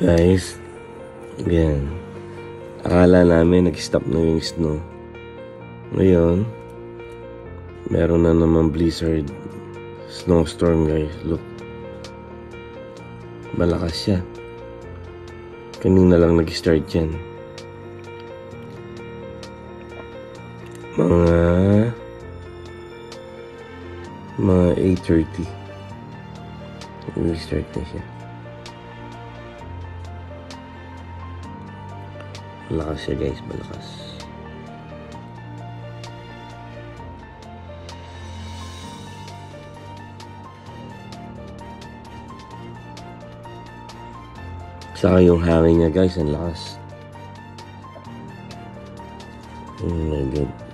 Guys, yan. Akala namin nag-stop na yung snow. Ngayon, meron na naman blizzard snowstorm guys. Look. Malakas siya. Kanina lang nag-start yan. Mga mga 8.30 nag-start na siya. Malakas siya guys, malakas. Saka yung hangin niya guys, ang lakas. Oh my god.